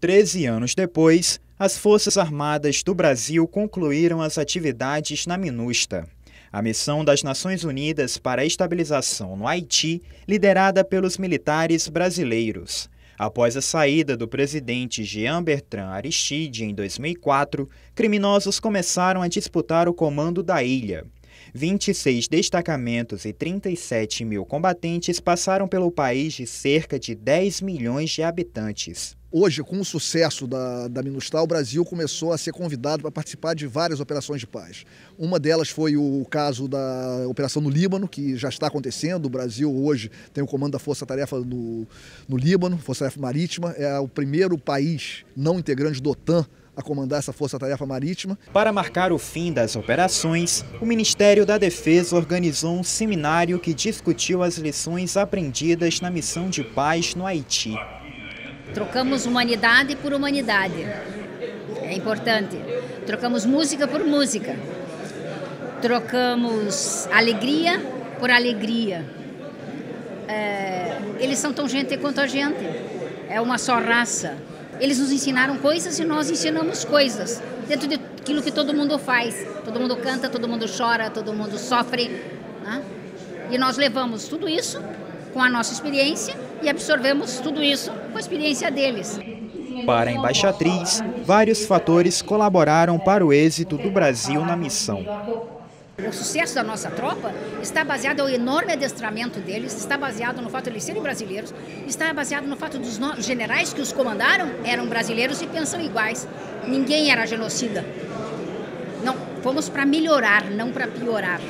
Treze anos depois, as Forças Armadas do Brasil concluíram as atividades na MINUSTA. A missão das Nações Unidas para a Estabilização no Haiti, liderada pelos militares brasileiros. Após a saída do presidente Jean Bertrand Aristide em 2004, criminosos começaram a disputar o comando da ilha. 26 destacamentos e 37 mil combatentes passaram pelo país de cerca de 10 milhões de habitantes. Hoje, com o sucesso da, da o Brasil começou a ser convidado para participar de várias operações de paz. Uma delas foi o caso da operação no Líbano, que já está acontecendo. O Brasil hoje tem o comando da Força Tarefa no, no Líbano, Força Tarefa Marítima. É o primeiro país não integrante do OTAN a comandar essa força-tarefa marítima. Para marcar o fim das operações, o Ministério da Defesa organizou um seminário que discutiu as lições aprendidas na missão de paz no Haiti. Trocamos humanidade por humanidade. É importante. Trocamos música por música. Trocamos alegria por alegria. É, eles são tão gente quanto a gente. É uma só raça. Eles nos ensinaram coisas e nós ensinamos coisas. Dentro daquilo que todo mundo faz. Todo mundo canta, todo mundo chora, todo mundo sofre. Né? E nós levamos tudo isso com a nossa experiência e absorvemos tudo isso com a experiência deles. Para a embaixatriz, vários fatores colaboraram para o êxito do Brasil na missão. O sucesso da nossa tropa está baseado no enorme adestramento deles, está baseado no fato de eles serem brasileiros, está baseado no fato dos generais que os comandaram eram brasileiros e pensam iguais. Ninguém era genocida. Não, fomos para melhorar, não para piorar.